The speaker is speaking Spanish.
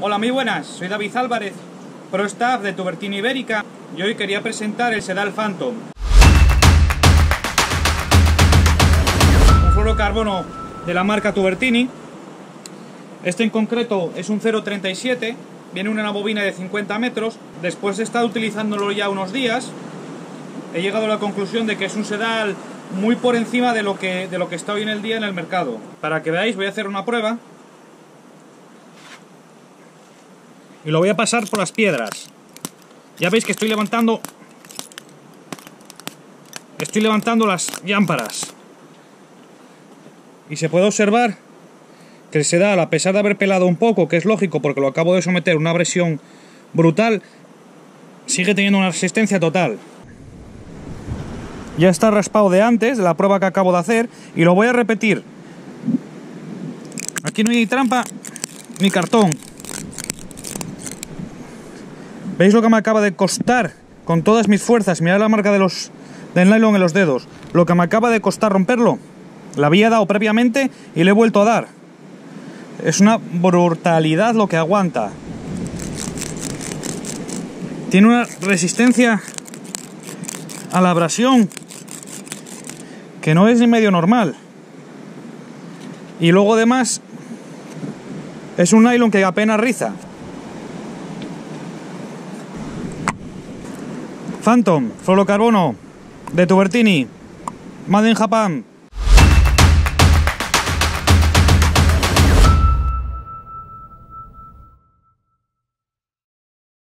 Hola, muy buenas. Soy David Álvarez, Pro Staff de Tubertini Ibérica y hoy quería presentar el Sedal Phantom. Un fluorocarbono de la marca Tubertini. Este en concreto es un 037, viene una bobina de 50 metros. Después de estar utilizándolo ya unos días, he llegado a la conclusión de que es un sedal muy por encima de lo que, de lo que está hoy en el día en el mercado. Para que veáis, voy a hacer una prueba. Y lo voy a pasar por las piedras. Ya veis que estoy levantando... Estoy levantando las lámparas. Y se puede observar que el sedal, a pesar de haber pelado un poco, que es lógico porque lo acabo de someter a una presión brutal, sigue teniendo una resistencia total. Ya está raspado de antes, de la prueba que acabo de hacer, y lo voy a repetir. Aquí no hay trampa ni cartón. ¿Veis lo que me acaba de costar con todas mis fuerzas? Mirad la marca de los, del nylon en los dedos. Lo que me acaba de costar romperlo. La había dado previamente y le he vuelto a dar. Es una brutalidad lo que aguanta. Tiene una resistencia a la abrasión que no es ni medio normal. Y luego además es un nylon que apenas riza. Phantom, fluorocarbono de Tubertini, Made in Japan.